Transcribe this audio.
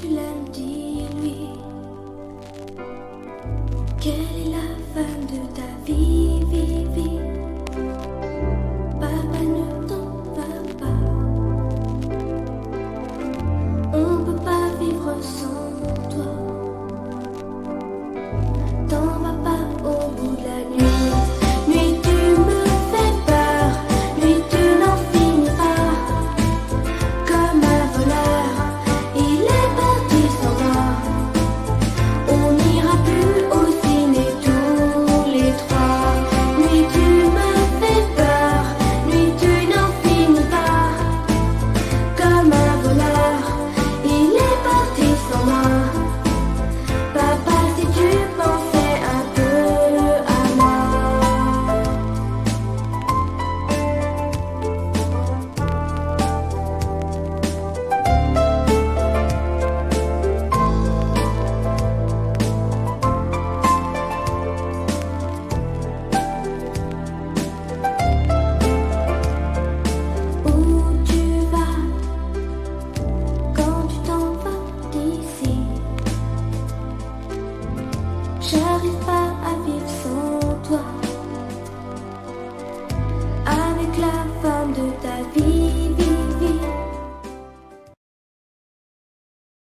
tu l'aimes, dis-lui. Quelle est la found that we